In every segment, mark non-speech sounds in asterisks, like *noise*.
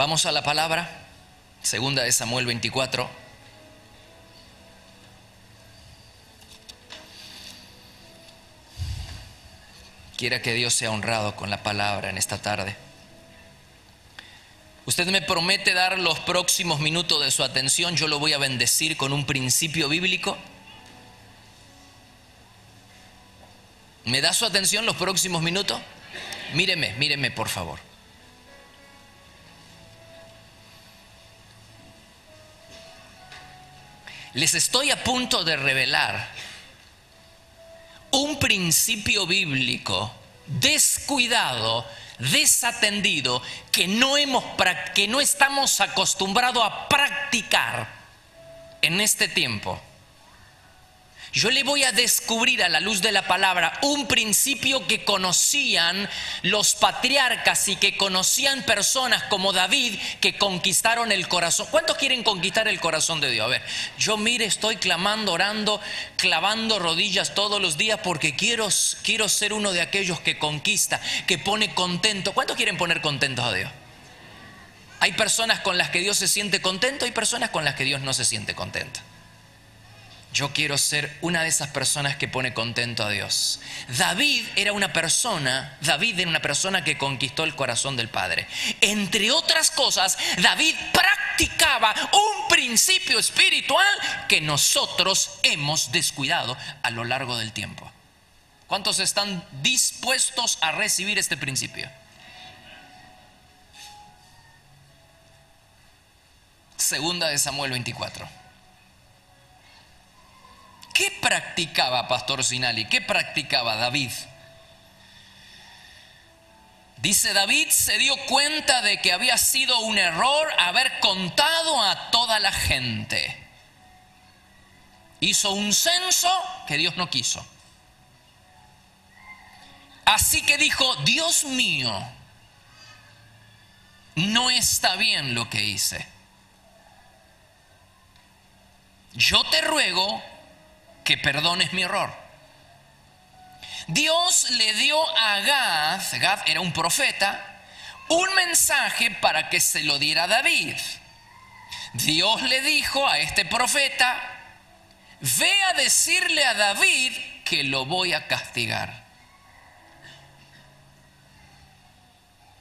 Vamos a la palabra, segunda de Samuel 24. Quiera que Dios sea honrado con la palabra en esta tarde. Usted me promete dar los próximos minutos de su atención, yo lo voy a bendecir con un principio bíblico. ¿Me da su atención los próximos minutos? Míreme, míreme por favor. Les estoy a punto de revelar un principio bíblico descuidado, desatendido, que no, hemos, que no estamos acostumbrados a practicar en este tiempo. Yo le voy a descubrir a la luz de la palabra un principio que conocían los patriarcas y que conocían personas como David que conquistaron el corazón. ¿Cuántos quieren conquistar el corazón de Dios? A ver, yo mire, estoy clamando, orando, clavando rodillas todos los días porque quiero, quiero ser uno de aquellos que conquista, que pone contento. ¿Cuántos quieren poner contentos a Dios? Hay personas con las que Dios se siente contento y personas con las que Dios no se siente contento. Yo quiero ser una de esas personas que pone contento a Dios. David era una persona, David era una persona que conquistó el corazón del Padre. Entre otras cosas, David practicaba un principio espiritual que nosotros hemos descuidado a lo largo del tiempo. ¿Cuántos están dispuestos a recibir este principio? Segunda de Samuel 24. ¿Qué practicaba Pastor Sinali? ¿Qué practicaba David? Dice David se dio cuenta de que había sido un error haber contado a toda la gente. Hizo un censo que Dios no quiso. Así que dijo, Dios mío, no está bien lo que hice. Yo te ruego que perdones mi error. Dios le dio a Gad, Gad era un profeta, un mensaje para que se lo diera a David. Dios le dijo a este profeta, ve a decirle a David que lo voy a castigar.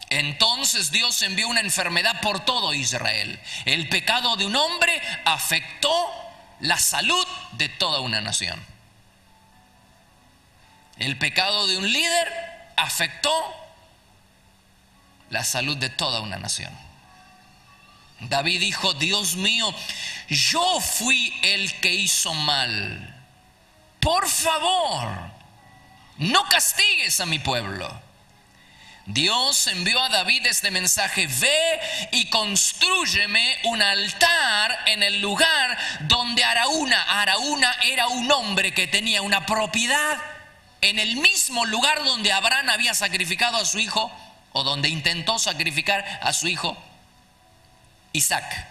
Entonces Dios envió una enfermedad por todo Israel. El pecado de un hombre afectó la salud de toda una nación. El pecado de un líder afectó la salud de toda una nación. David dijo, Dios mío, yo fui el que hizo mal. Por favor, no castigues a mi pueblo. Dios envió a David este mensaje, ve y construyeme un altar en el lugar donde Araúna, Araúna era un hombre que tenía una propiedad en el mismo lugar donde Abraham había sacrificado a su hijo o donde intentó sacrificar a su hijo Isaac.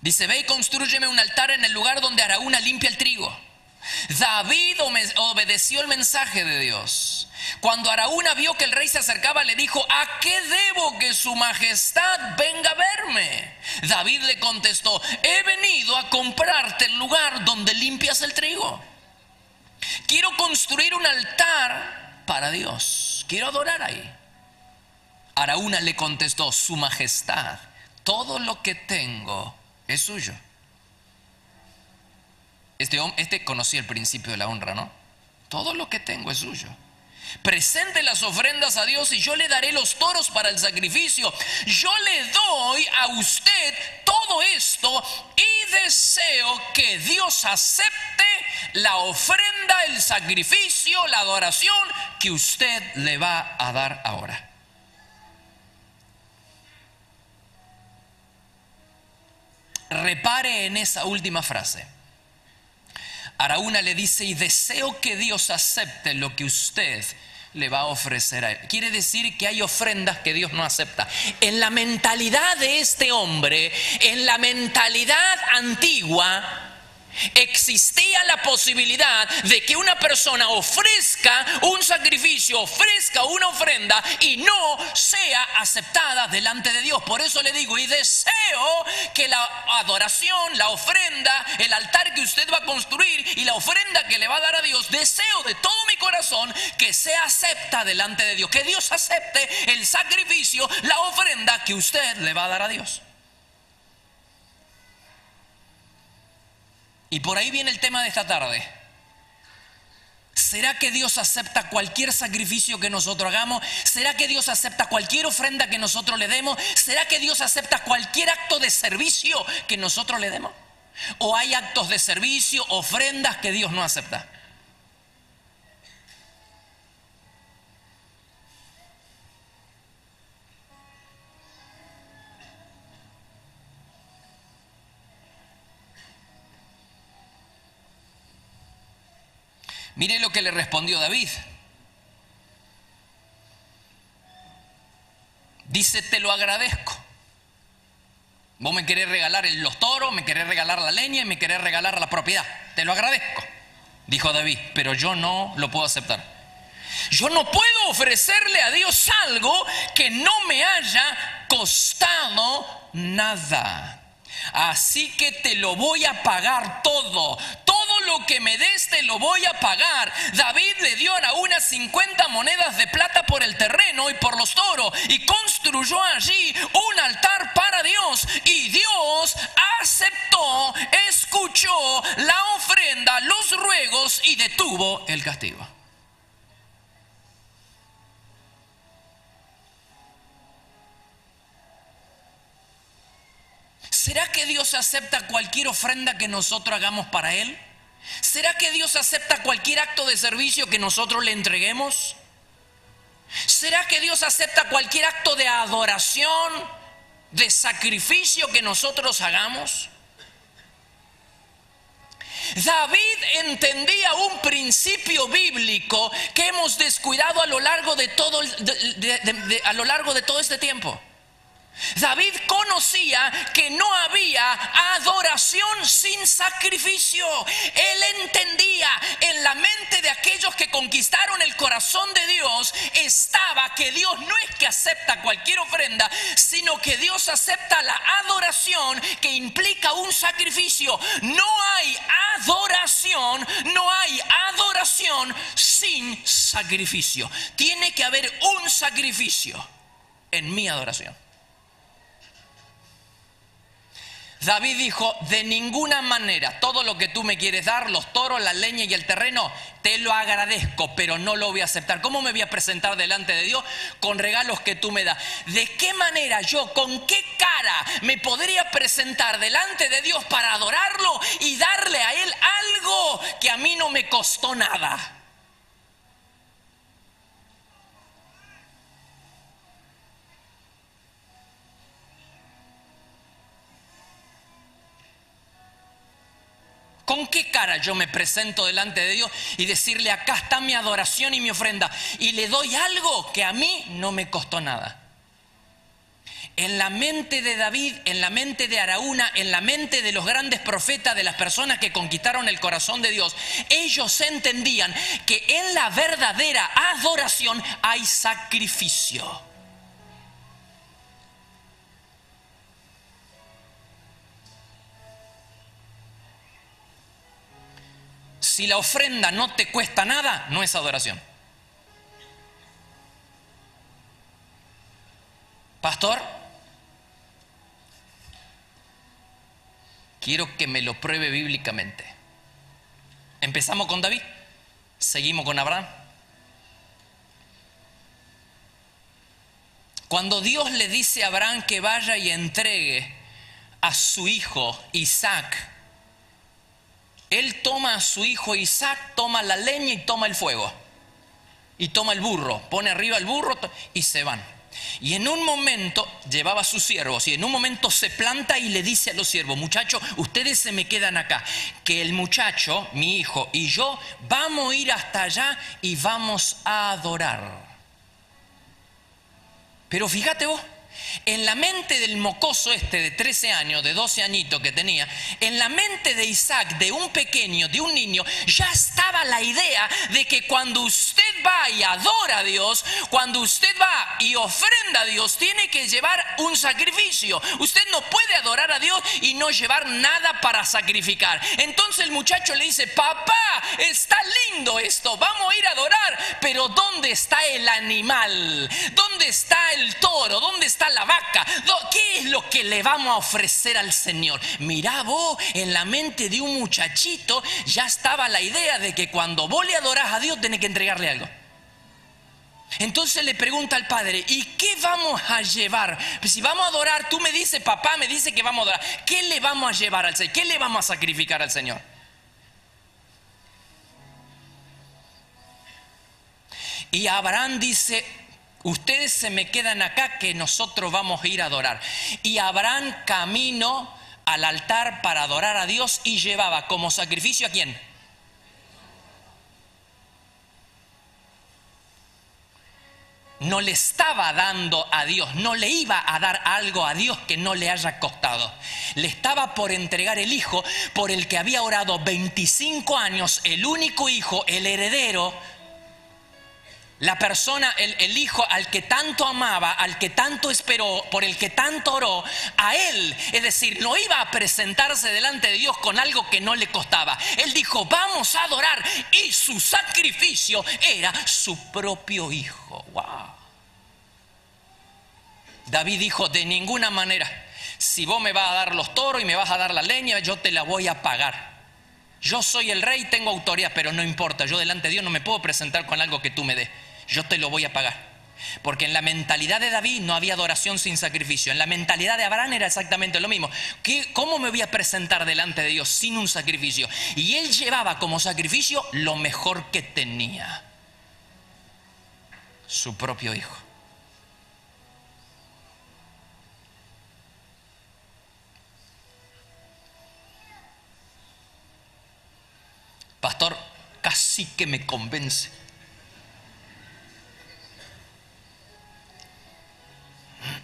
Dice, ve y construyeme un altar en el lugar donde Araúna limpia el trigo. David obedeció el mensaje de Dios. Cuando Araúna vio que el rey se acercaba, le dijo, ¿a qué debo que su majestad venga a verme? David le contestó, he venido a comprarte el lugar donde limpias el trigo. Quiero construir un altar para Dios. Quiero adorar ahí. Araúna le contestó, su majestad, todo lo que tengo es suyo. Este, este conocía el principio de la honra, ¿no? Todo lo que tengo es suyo. Presente las ofrendas a Dios y yo le daré los toros para el sacrificio. Yo le doy a usted todo esto y deseo que Dios acepte la ofrenda, el sacrificio, la adoración que usted le va a dar ahora. Repare en esa última frase. Araúna le dice, y deseo que Dios acepte lo que usted le va a ofrecer a él. Quiere decir que hay ofrendas que Dios no acepta. En la mentalidad de este hombre, en la mentalidad antigua, existía la posibilidad de que una persona ofrezca un sacrificio, ofrezca una ofrenda y no sea aceptada delante de Dios. Por eso le digo, y deseo que la adoración, la ofrenda, el altar que usted va a construir y la ofrenda que le va a dar a Dios, deseo de todo mi corazón que sea acepta delante de Dios, que Dios acepte el sacrificio, la ofrenda que usted le va a dar a Dios. Y por ahí viene el tema de esta tarde. ¿Será que Dios acepta cualquier sacrificio que nosotros hagamos? ¿Será que Dios acepta cualquier ofrenda que nosotros le demos? ¿Será que Dios acepta cualquier acto de servicio que nosotros le demos? ¿O hay actos de servicio, ofrendas que Dios no acepta? Mire lo que le respondió David. Dice, te lo agradezco. Vos me querés regalar los toros, me querés regalar la leña y me querés regalar la propiedad. Te lo agradezco, dijo David, pero yo no lo puedo aceptar. Yo no puedo ofrecerle a Dios algo que no me haya costado nada. Así que te lo voy a pagar todo. Lo que me des te lo voy a pagar. David le dio a unas 50 monedas de plata por el terreno y por los toros y construyó allí un altar para Dios. Y Dios aceptó, escuchó la ofrenda, los ruegos y detuvo el castigo. ¿Será que Dios acepta cualquier ofrenda que nosotros hagamos para Él? ¿Será que Dios acepta cualquier acto de servicio que nosotros le entreguemos? ¿Será que Dios acepta cualquier acto de adoración, de sacrificio que nosotros hagamos? David entendía un principio bíblico que hemos descuidado a lo largo de todo, a lo largo de todo este tiempo. David conocía que no había adoración sin sacrificio. Él entendía en la mente de aquellos que conquistaron el corazón de Dios estaba que Dios no es que acepta cualquier ofrenda, sino que Dios acepta la adoración que implica un sacrificio. No hay adoración, no hay adoración sin sacrificio. Tiene que haber un sacrificio en mi adoración. David dijo, de ninguna manera, todo lo que tú me quieres dar, los toros, la leña y el terreno, te lo agradezco, pero no lo voy a aceptar. ¿Cómo me voy a presentar delante de Dios? Con regalos que tú me das. ¿De qué manera yo, con qué cara me podría presentar delante de Dios para adorarlo y darle a Él algo que a mí no me costó nada? Yo me presento delante de Dios y decirle, acá está mi adoración y mi ofrenda? Y le doy algo que a mí no me costó nada. En la mente de David, en la mente de Araúna, en la mente de los grandes profetas, de las personas que conquistaron el corazón de Dios, ellos entendían que en la verdadera adoración hay sacrificio. Si la ofrenda no te cuesta nada, no es adoración. Pastor, quiero que me lo pruebe bíblicamente. Empezamos con David, seguimos con Abraham. Cuando Dios le dice a Abraham que vaya y entregue a su hijo Isaac él toma a su hijo Isaac, toma la leña y toma el fuego. Y toma el burro, pone arriba el burro y se van. Y en un momento llevaba a sus siervos y en un momento se planta y le dice a los siervos, muchachos, ustedes se me quedan acá, que el muchacho, mi hijo y yo vamos a ir hasta allá y vamos a adorar. Pero fíjate vos, En la mente del mocoso este de 13 años, de 12 añitos que tenía, en la mente de Isaac, de un pequeño, de un niño, ya estaba la idea de que cuando usted va y adora a Dios, cuando usted va y ofrenda a Dios, tiene que llevar un sacrificio. Usted no puede adorar a Dios y no llevar nada para sacrificar. Entonces el muchacho le dice, papá, está lindo esto, vamos a ir a adorar, pero ¿dónde está el animal? ¿Dónde está el toro? ¿Dónde está la vaca? ¿Qué es lo que le vamos a ofrecer al Señor? Mirá vos, en la mente de un muchachito ya estaba la idea de que cuando vos le adorás a Dios tenés que entregarle algo. Entonces le pregunta al padre, ¿y qué vamos a llevar? Si vamos a adorar, tú me dices, papá me dice que vamos a adorar, ¿qué le vamos a llevar al Señor? ¿Qué le vamos a sacrificar al Señor? Y Abraham dice, ustedes se me quedan acá que nosotros vamos a ir a adorar. Y Abraham caminó al altar para adorar a Dios y llevaba como sacrificio a quién? no le estaba dando a Dios, no le iba a dar algo a Dios que no le haya costado. Le estaba por entregar el hijo por el que había orado 25 años, el único hijo, el heredero la persona, el, hijo al que tanto amaba, al que tanto esperó, por el que tanto oró, a él, es decir, no iba a presentarse delante de Dios con algo que no le costaba. Él dijo, vamos a adorar y su sacrificio era su propio hijo. Wow. David dijo, de ninguna manera, si vos me vas a dar los toros y me vas a dar la leña, yo te la voy a pagar. Yo soy el rey, tengo autoridad, pero no importa, yo delante de Dios no me puedo presentar con algo que tú me des yo te lo voy a pagar. Porque en la mentalidad de David no había adoración sin sacrificio. En la mentalidad de Abraham era exactamente lo mismo. ¿Cómo me voy a presentar delante de Dios sin un sacrificio? Y él llevaba como sacrificio lo mejor que tenía. Su propio hijo. Pastor, casi que me convence.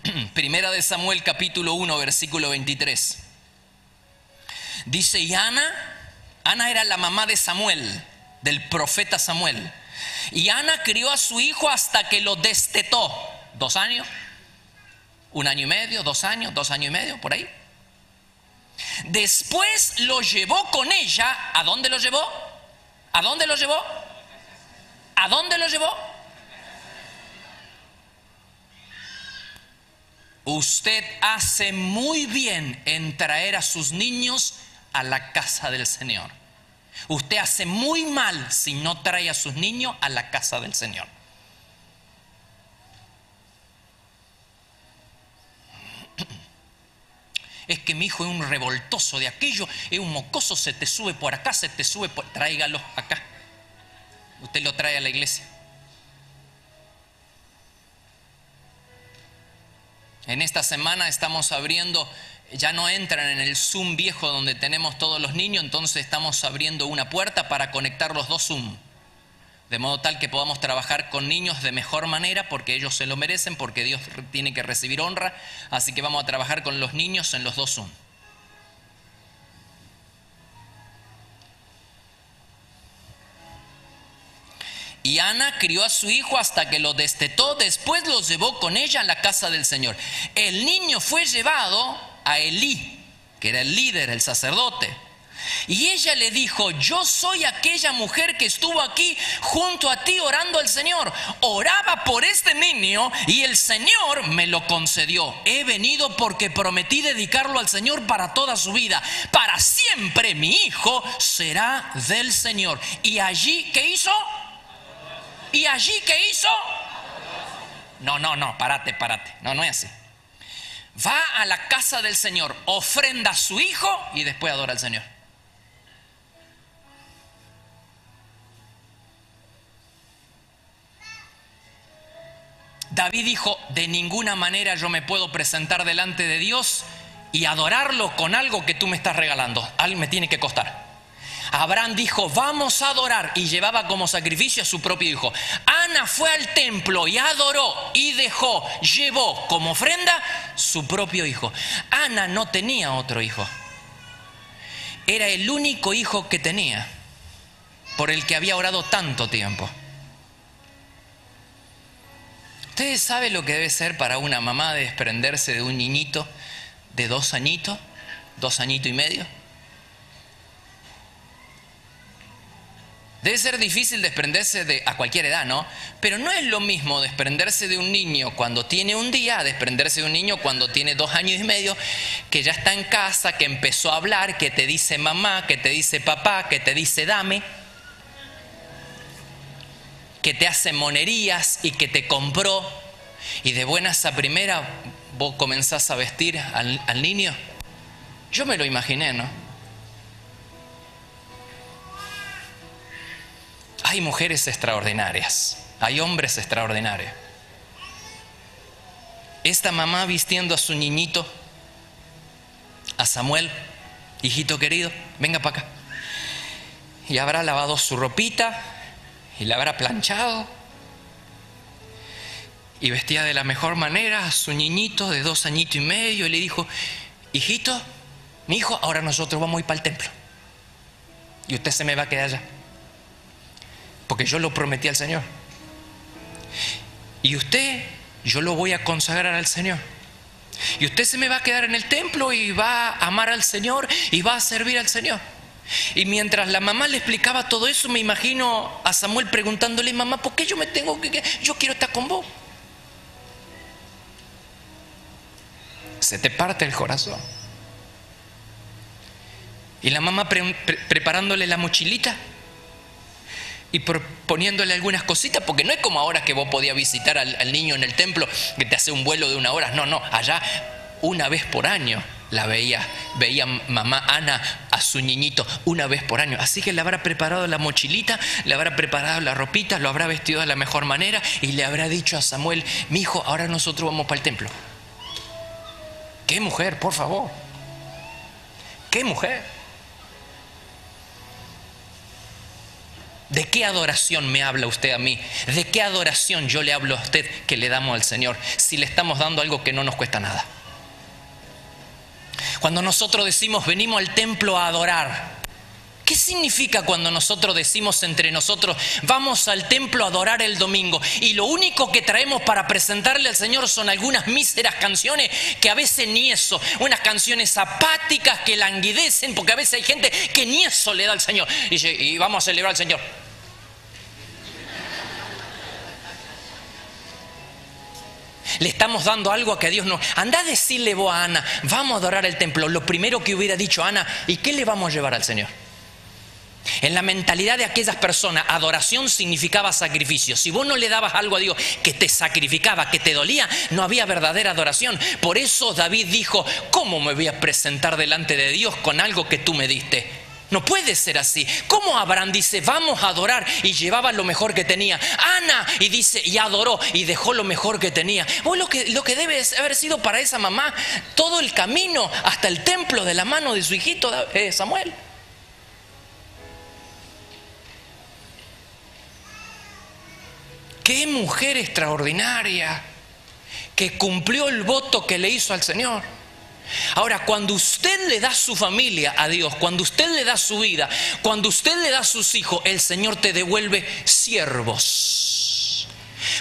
*clears throat* Primera de Samuel capítulo 1 versículo 23. Dice, y Ana, Ana era la mamá de Samuel, del profeta Samuel. Y Ana crió a su hijo hasta que lo destetó. ¿Dos años? ¿Un año y medio? ¿Dos años? ¿Dos años y medio? Por ahí. Después lo llevó con ella. ¿A dónde lo llevó? ¿A dónde lo llevó? ¿A dónde lo llevó? Usted hace muy bien en traer a sus niños a la casa del Señor. Usted hace muy mal si no trae a sus niños a la casa del Señor. *clears throat* Es que mi hijo es un revoltoso de aquello, es un mocoso, se te sube por acá, se te sube por... Tráigalo acá. Usted lo trae a la iglesia. En esta semana estamos abriendo, ya no entran en el Zoom viejo donde tenemos todos los niños, entonces estamos abriendo una puerta para conectar los dos Zoom. De modo tal que podamos trabajar con niños de mejor manera porque ellos se lo merecen, porque Dios tiene que recibir honra. Así que vamos a trabajar con los niños en los dos Zoom. Y Ana crió a su hijo hasta que lo destetó, después lo llevó con ella a la casa del Señor. El niño fue llevado a Elí, que era el líder, el sacerdote. Y ella le dijo, yo soy aquella mujer que estuvo aquí junto a ti orando al Señor. Oraba por este niño y el Señor me lo concedió. He venido porque prometí dedicarlo al Señor para toda su vida. Para siempre mi hijo será del Señor. Y allí, ¿qué hizo? ¿Y allí qué hizo? No, no, no, párate, párate. No, no es así. Va a la casa del Señor, ofrenda a su hijo y después adora al Señor. David dijo, de ninguna manera yo me puedo presentar delante de Dios y adorarlo con algo que tú me estás regalando. Algo me tiene que costar. Abraham dijo, vamos a adorar y llevaba como sacrificio a su propio hijo. Ana fue al templo y adoró y dejó, llevó como ofrenda su propio hijo. Ana no tenía otro hijo. Era el único hijo que tenía por el que había orado tanto tiempo. ¿Ustedes saben lo que debe ser para una mamá desprenderse de un niñito de dos añitos, dos añitos y medio? Debe ser difícil desprenderse de a cualquier edad, ¿no? Pero no es lo mismo desprenderse de un niño cuando tiene un día, desprenderse de un niño cuando tiene dos años y medio, que ya está en casa, que empezó a hablar, que te dice mamá, que te dice papá, que te dice dame, que te hace monerías y que te compró, y de buenas a primera vos comenzás a vestir al, al niño. Yo me lo imaginé, ¿no? Hay mujeres extraordinarias, hay hombres extraordinarios. Esta mamá vistiendo a su niñito, a Samuel, hijito querido, venga para acá. Y habrá lavado su ropita y la habrá planchado. Y vestía de la mejor manera a su niñito de dos añitos y medio y le dijo, hijito, mi hijo, ahora nosotros vamos a ir para el templo. Y usted se me va a quedar allá porque yo lo prometí al Señor. Y usted, yo lo voy a consagrar al Señor. Y usted se me va a quedar en el templo y va a amar al Señor y va a servir al Señor. Y mientras la mamá le explicaba todo eso, me imagino a Samuel preguntándole, mamá, ¿por qué yo me tengo que... Yo quiero estar con vos. Se te parte el corazón. Y la mamá preparándole la mochilita y poniéndole algunas cositas, porque no es como ahora que vos podías visitar al, niño en el templo que te hace un vuelo de una hora, no, no, allá una vez por año la veía, veía mamá Ana a su niñito una vez por año. Así que le habrá preparado la mochilita, le habrá preparado la ropita, lo habrá vestido de la mejor manera y le habrá dicho a Samuel, mi hijo, ahora nosotros vamos para el templo. ¿Qué mujer, por favor? ¿Qué mujer? ¿De qué adoración me habla usted a mí? ¿De qué adoración yo le hablo a usted que le damos al Señor si le estamos dando algo que no nos cuesta nada? Cuando nosotros decimos venimos al templo a adorar, ¿qué significa cuando nosotros decimos entre nosotros vamos al templo a adorar el domingo y lo único que traemos para presentarle al Señor son algunas míseras canciones que a veces ni eso, unas canciones apáticas que languidecen porque a veces hay gente que ni eso le da al Señor y, y vamos a celebrar al Señor. Le estamos dando algo a que Dios no. Anda a decirle vos a Ana, vamos a adorar el templo. Lo primero que hubiera dicho Ana, ¿y qué le vamos a llevar al Señor? En la mentalidad de aquellas personas, adoración significaba sacrificio. Si vos no le dabas algo a Dios que te sacrificaba, que te dolía, no había verdadera adoración. Por eso David dijo, ¿cómo me voy a presentar delante de Dios con algo que tú me diste? No puede ser así. ¿Cómo Abraham dice, vamos a adorar y llevaba lo mejor que tenía? Ana y dice, y adoró y dejó lo mejor que tenía. Vos lo que, lo que debe haber sido para esa mamá todo el camino hasta el templo de la mano de su hijito eh, Samuel. Qué mujer extraordinaria que cumplió el voto que le hizo al Señor. Ahora, cuando usted le da su familia a Dios, cuando usted le da su vida, cuando usted le da sus hijos, el Señor te devuelve siervos.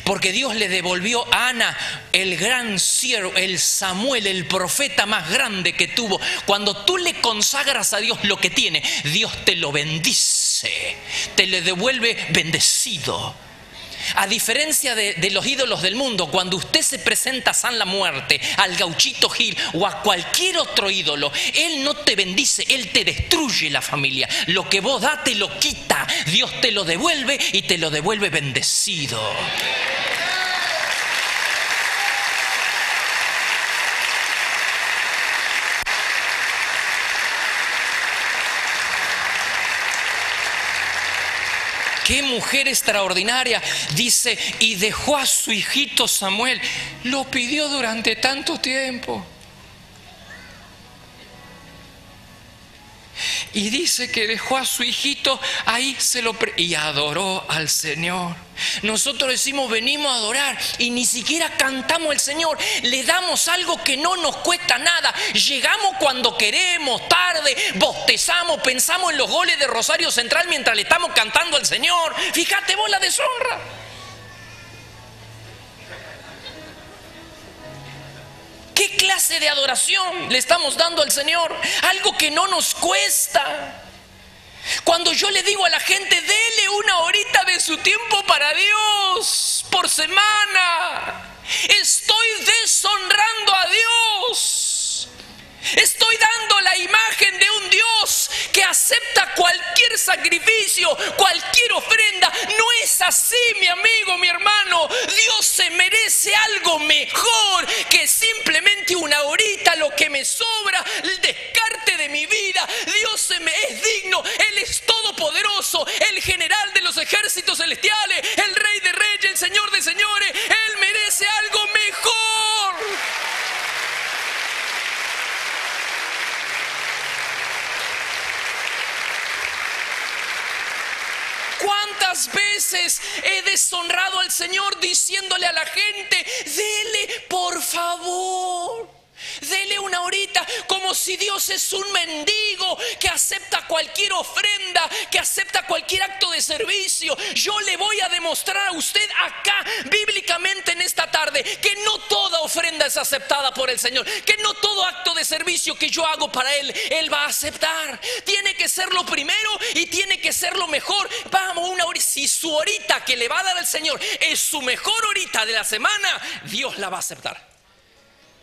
Porque Dios le devolvió a Ana el gran siervo, el Samuel, el profeta más grande que tuvo. Cuando tú le consagras a Dios lo que tiene, Dios te lo bendice, te le devuelve bendecido. A diferencia de, los ídolos del mundo, cuando usted se presenta a San la Muerte, al gauchito Gil o a cualquier otro ídolo, Él no te bendice, Él te destruye la familia. Lo que vos da te lo quita, Dios te lo devuelve y te lo devuelve bendecido. Qué mujer extraordinaria. Dice, y dejó a su hijito Samuel. Lo pidió durante tanto tiempo. Y dice que dejó a su hijito, ahí se lo... y adoró al Señor. Nosotros decimos venimos a adorar y ni siquiera cantamos al Señor, le damos algo que no nos cuesta nada, llegamos cuando queremos, tarde, bostezamos, pensamos en los goles de Rosario Central mientras le estamos cantando al Señor. Fíjate vos la deshonra. ¿Qué clase de adoración le estamos dando al Señor? Algo que no nos cuesta. Cuando yo le digo a la gente, dele una horita de su tiempo para Dios por semana, estoy deshonrando a Dios. Estoy acepta cualquier sacrificio, cualquier ofrenda. No es así, mi amigo, mi hermano. Dios se merece algo mejor que simplemente una horita, lo que me sobra, el descarte de mi vida. Dios se me es digno. Él es todopoderoso, el general de los ejércitos celestiales, el rey de reyes, el señor de señores. Él merece algo mejor. ¿Cuántas he deshonrado al Señor diciéndole a la gente, dele por favor? Dele una horita como si Dios es un mendigo que acepta cualquier ofrenda, que acepta cualquier acto de servicio. Yo le voy a demostrar a usted acá, bíblicamente en esta tarde, que no toda ofrenda es aceptada por el Señor, que no todo acto de servicio que yo hago para Él, Él va a aceptar. Tiene que ser lo primero y tiene que ser lo mejor. Vamos, una horita. Si su horita que le va a dar el Señor es su mejor horita de la semana, Dios la va a aceptar.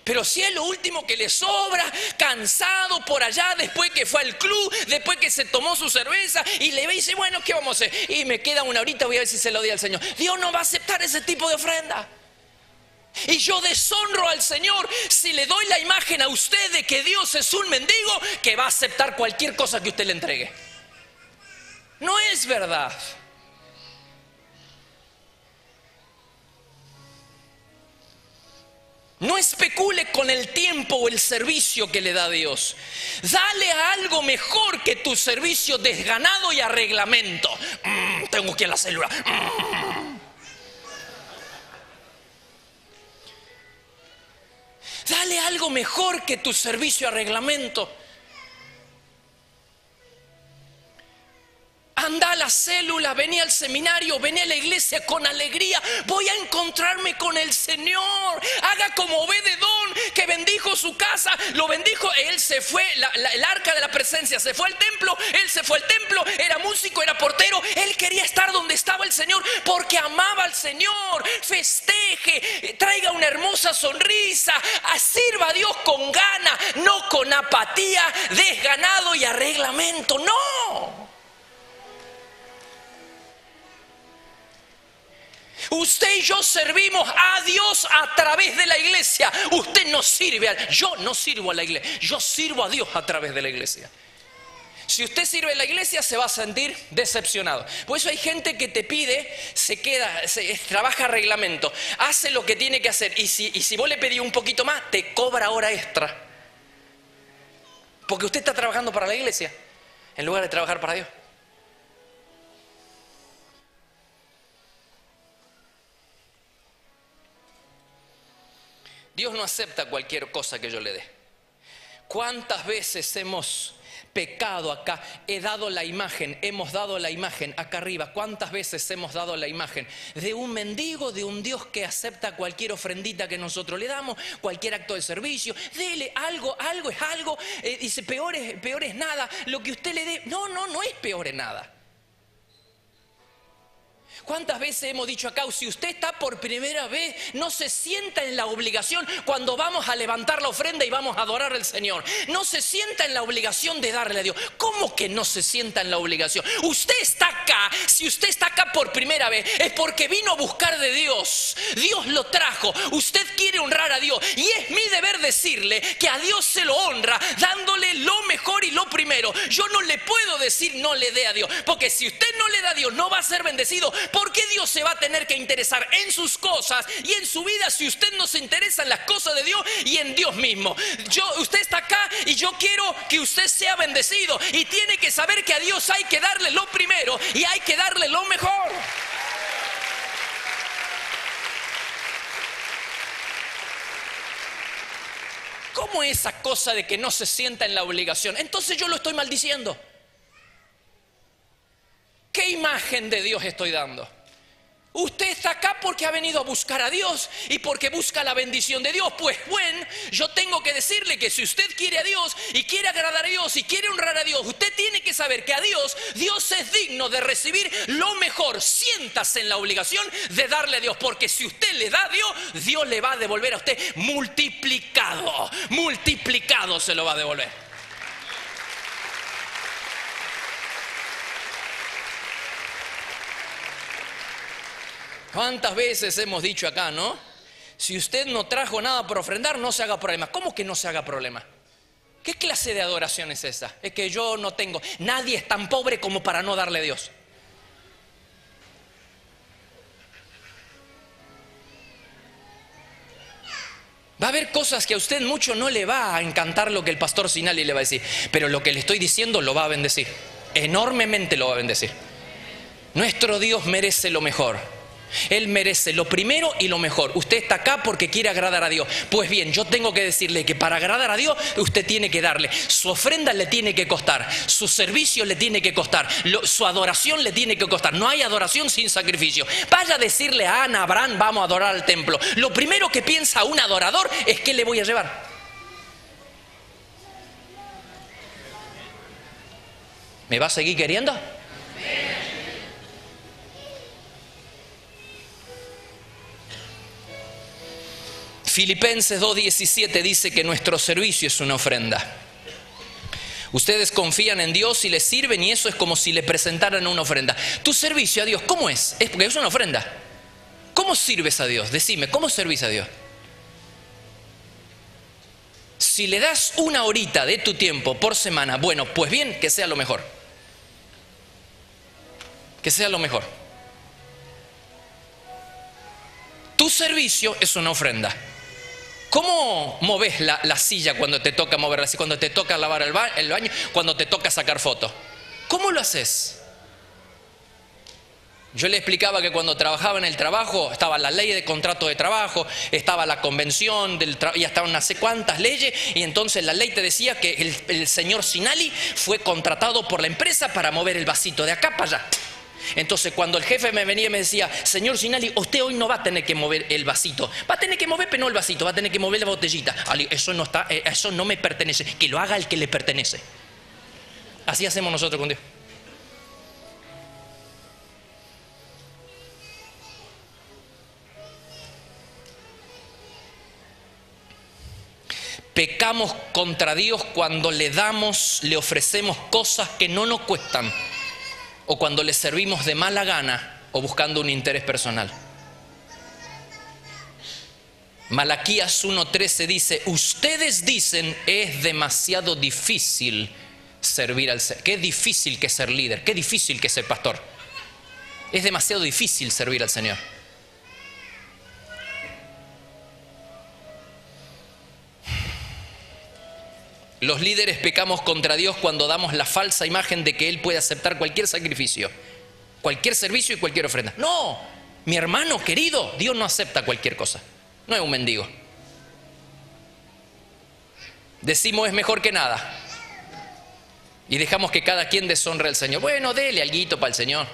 Pero si es lo último que le sobra, cansado por allá, después que fue al club, después que se tomó su cerveza y le ve y dice, bueno, ¿qué vamos a hacer? Y me queda una horita, voy a ver si se lo di al Señor. Dios no va a aceptar ese tipo de ofrenda. Y yo deshonro al Señor si le doy la imagen a usted de que Dios es un mendigo que va a aceptar cualquier cosa que usted le entregue. No es verdad. No especule con el tiempo o el servicio que le da Dios. Dale a algo mejor que tu servicio desganado y arreglamento. Mm, tengo que ir a la célula. Mm. Dale algo mejor que tu servicio arreglamento. Anda a la célula, vení al seminario, vení a la iglesia con alegría. Voy a encontrarme con el Señor. Haga como Obededón que bendijo su casa, lo bendijo. Él se fue, el arca de la presencia se fue al templo. Él se fue al templo, era músico, era portero. Él quería estar donde estaba el Señor porque amaba al Señor. Festeje, traiga una hermosa sonrisa, sirva a Dios con gana, no con apatía, desganado y arreglamento. No. Usted y yo servimos a Dios a través de la iglesia. Usted no sirve a... Yo no sirvo a la iglesia. Yo sirvo a Dios a través de la iglesia. Si usted sirve a la iglesia se va a sentir decepcionado. Por eso hay gente que te pide, se queda, se, trabaja reglamento, hace lo que tiene que hacer. Y si, y si vos le pedís un poquito más, te cobra hora extra. Porque usted está trabajando para la iglesia en lugar de trabajar para Dios. Dios no acepta cualquier cosa que yo le dé. ¿Cuántas veces hemos pecado acá? He dado la imagen, hemos dado la imagen acá arriba. ¿Cuántas veces hemos dado la imagen de un mendigo, de un Dios que acepta cualquier ofrendita que nosotros le damos, cualquier acto de servicio? Dele algo, algo es algo. Eh, dice, peor es, peor es nada. Lo que usted le dé, no, no, no es peor es nada. ¿Cuántas veces hemos dicho acá, si usted está por primera vez, no se sienta en la obligación cuando vamos a levantar la ofrenda y vamos a adorar al Señor? No se sienta en la obligación de darle a Dios. ¿Cómo que no se sienta en la obligación? Usted está acá, si usted está acá por primera vez, es porque vino a buscar de Dios. Dios lo trajo. Usted quiere honrar a Dios. Y es mi deber decirle que a Dios se lo honra, dándole lo mejor y lo primero. Yo no le puedo decir no le dé a Dios, porque si usted no le da a Dios no va a ser bendecido, ¿por qué Dios se va a tener que interesar en sus cosas y en su vida si usted no se interesa en las cosas de Dios y en Dios mismo? Yo, usted está acá y yo quiero que usted sea bendecido y tiene que saber que a Dios hay que darle lo primero y hay que darle lo mejor. ¿Cómo esa cosa de que no se sienta en la obligación? Entonces yo lo estoy maldiciendo. ¿Qué imagen de Dios estoy dando? Usted está acá porque ha venido a buscar a Dios y porque busca la bendición de Dios. Pues bueno, yo tengo que decirle que si usted quiere a Dios y quiere agradar a Dios y quiere honrar a Dios, usted tiene que saber que a Dios, Dios es digno de recibir lo mejor. Siéntase en la obligación de darle a Dios, porque si usted le da a Dios, Dios le va a devolver a usted multiplicado, multiplicado se lo va a devolver. ¿Cuántas veces hemos dicho acá, no? Si usted no trajo nada para ofrendar, no se haga problema. ¿Cómo que no se haga problema? ¿Qué clase de adoración es esa? Es que yo no tengo. Nadie es tan pobre como para no darle a Dios. Va a haber cosas que a usted mucho no le va a encantar lo que el pastor Sinali le va a decir, pero lo que le estoy diciendo lo va a bendecir. Enormemente lo va a bendecir. Nuestro Dios merece lo mejor. Él merece lo primero y lo mejor. Usted está acá porque quiere agradar a Dios. Pues bien, yo tengo que decirle que para agradar a Dios usted tiene que darle. Su ofrenda le tiene que costar. Su servicio le tiene que costar. su adoración le tiene que costar. No hay adoración sin sacrificio. Vaya a decirle a Ana, Abraham, vamos a adorar al templo. Lo primero que piensa un adorador es que le voy a llevar. ¿Me va a seguir queriendo? Filipenses 2.17 dice que nuestro servicio es una ofrenda. Ustedes confían en Dios y le sirven y eso es como si le presentaran una ofrenda. Tu servicio a Dios, ¿cómo es? Es porque es una ofrenda. ¿Cómo sirves a Dios? Decime, ¿cómo servís a Dios? Si le das una horita de tu tiempo por semana, bueno, pues bien, que sea lo mejor. Que sea lo mejor. Tu servicio es una ofrenda. ¿Cómo moves la, silla cuando te toca moverla así? Cuando te toca lavar el, el baño, cuando te toca sacar fotos. ¿Cómo lo haces? Yo le explicaba que cuando trabajaba en el trabajo estaba la ley de contrato de trabajo, estaba la convención del y estaban no sé cuántas leyes, y entonces la ley te decía que el señor Sinali fue contratado por la empresa para mover el vasito de acá para allá. Entonces cuando el jefe me venía y me decía, señor Sinali, usted hoy no va a tener que mover el vasito, va a tener que mover, pero no el vasito, va a tener que mover la botellita. Eso no, está, eh, eso no me pertenece, que lo haga el que le pertenece. Así hacemos nosotros con Dios. Pecamos contra Dios cuando le damos, le ofrecemos cosas que no nos cuestan o cuando le servimos de mala gana o buscando un interés personal. Malaquías 1.13 dice, ustedes dicen es demasiado difícil servir al Señor. Qué difícil que ser líder, qué difícil que ser pastor. Es demasiado difícil servir al Señor. Los líderes pecamos contra Dios cuando damos la falsa imagen de que Él puede aceptar cualquier sacrificio, cualquier servicio y cualquier ofrenda. No, mi hermano querido, Dios no acepta cualquier cosa. No es un mendigo. Decimos es mejor que nada. Y dejamos que cada quien deshonre al Señor. Bueno, dele algo para el Señor.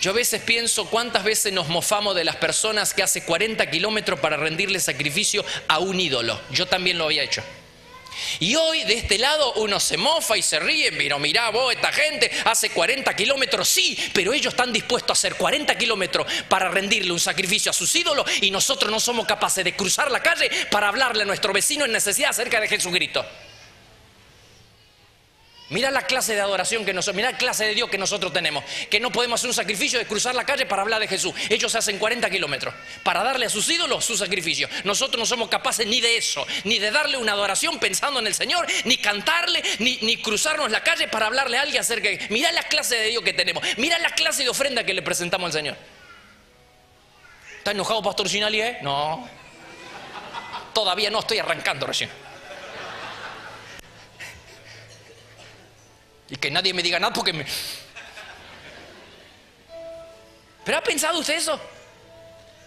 Yo a veces pienso cuántas veces nos mofamos de las personas que hace 40 kilómetros para rendirle sacrificio a un ídolo. Yo también lo había hecho. Y hoy de este lado uno se mofa y se ríe, pero mirá vos, esta gente hace 40 kilómetros, sí, pero ellos están dispuestos a hacer 40 kilómetros para rendirle un sacrificio a sus ídolos y nosotros no somos capaces de cruzar la calle para hablarle a nuestro vecino en necesidad acerca de Jesucristo. Mira la clase de adoración que nosotros, mira la clase de Dios que nosotros tenemos, que no podemos hacer un sacrificio de cruzar la calle para hablar de Jesús. Ellos hacen 40 kilómetros para darle a sus ídolos su sacrificio. Nosotros no somos capaces ni de eso, ni de darle una adoración pensando en el Señor, ni cantarle, ni, ni cruzarnos la calle para hablarle a alguien acerca de... Mira la clase de Dios que tenemos, mira la clase de ofrenda que le presentamos al Señor. ¿Está enojado Pastor Ginali? Eh? No. Todavía no estoy arrancando recién. Y que nadie me diga nada porque me... ¿Pero ha pensado usted eso?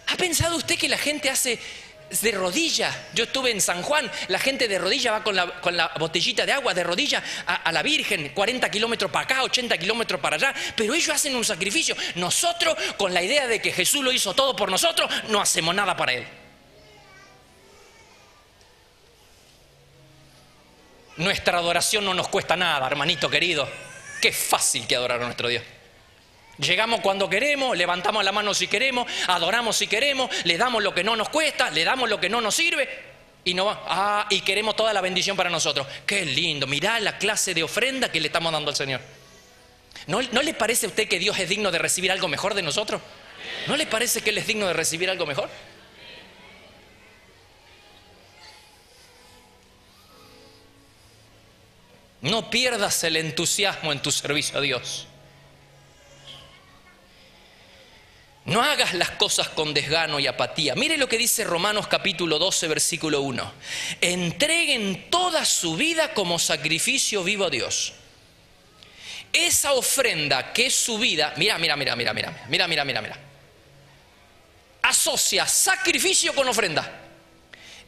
¿Ha pensado usted que la gente hace de rodilla? Yo estuve en San Juan, la gente de rodilla va con la, botellita de agua de rodilla a, la Virgen, 40 kilómetros para acá, 80 kilómetros para allá, pero ellos hacen un sacrificio. Nosotros, con la idea de que Jesús lo hizo todo por nosotros, no hacemos nada para Él. Nuestra adoración no nos cuesta nada, hermanito querido. Qué fácil que adorar a nuestro Dios. Llegamos cuando queremos, levantamos la mano si queremos, adoramos si queremos, le damos lo que no nos cuesta, le damos lo que no nos sirve y no va. Ah, y queremos toda la bendición para nosotros. Qué lindo, mirá la clase de ofrenda que le estamos dando al Señor. ¿No, ¿No le parece a usted que Dios es digno de recibir algo mejor de nosotros? ¿No le parece que Él es digno de recibir algo mejor? No pierdas el entusiasmo en tu servicio a Dios. No hagas las cosas con desgano y apatía. Mire lo que dice Romanos capítulo 12, versículo 1. Entreguen toda su vida como sacrificio vivo a Dios. Esa ofrenda que es su vida, mira, mira, mira, mira, mira, mira, mira, mira, mira. Asocia sacrificio con ofrenda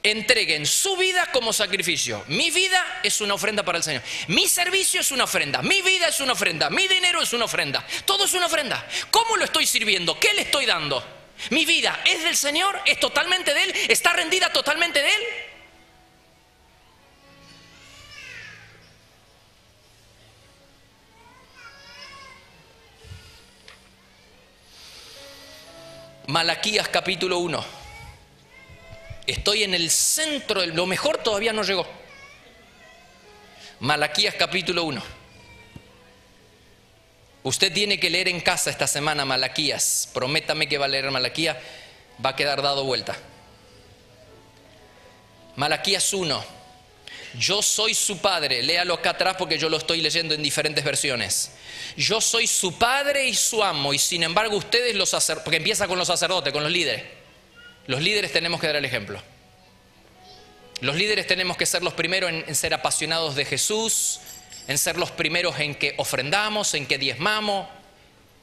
entreguen su vida como sacrificio. Mi vida es una ofrenda para el Señor. Mi servicio es una ofrenda. Mi vida es una ofrenda. Mi dinero es una ofrenda. Todo es una ofrenda. ¿Cómo lo estoy sirviendo? ¿Qué le estoy dando? Mi vida es del Señor, es totalmente de Él, está rendida totalmente de Él. Malaquías capítulo 1. Estoy en el centro, lo mejor todavía no llegó. Malaquías capítulo 1. Usted tiene que leer en casa esta semana Malaquías. Prométame que va a leer Malaquías, va a quedar dado vuelta. Malaquías 1. Yo soy su padre. Léalo acá atrás porque yo lo estoy leyendo en diferentes versiones. Yo soy su padre y su amo. Y sin embargo, ustedes los sacerdotes, porque empieza con los sacerdotes, con los líderes. Los líderes tenemos que dar el ejemplo. Los líderes tenemos que ser los primeros en, ser apasionados de Jesús, en ser los primeros en que ofrendamos, en que diezmamos,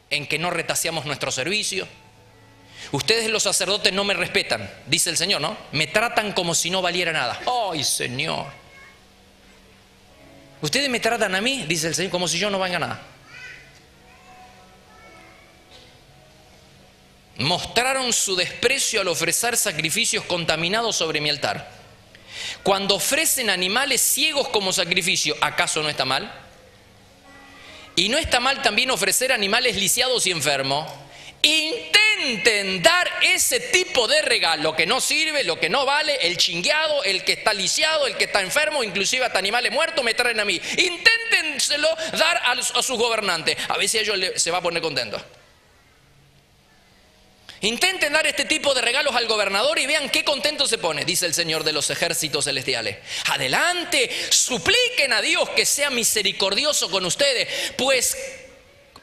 en que no retaseamos nuestro servicio. Ustedes los sacerdotes no me respetan, dice el Señor, ¿no? Me tratan como si no valiera nada. ¡Ay, Señor! Ustedes me tratan a mí, dice el Señor, como si yo no valga nada. Mostraron su desprecio al ofrecer sacrificios contaminados sobre mi altar. Cuando ofrecen animales ciegos como sacrificio, ¿acaso no está mal? Y no está mal también ofrecer animales lisiados y enfermos. Intenten dar ese tipo de regalo que no sirve, lo que no vale, el chingueado, el que está lisiado, el que está enfermo, inclusive hasta animales muertos me traen a mí. Inténtenselo dar a, sus gobernantes. A si ellos se va a poner contentos. Intenten dar este tipo de regalos al gobernador y vean qué contento se pone, dice el Señor de los ejércitos celestiales. Adelante, supliquen a Dios que sea misericordioso con ustedes, pues,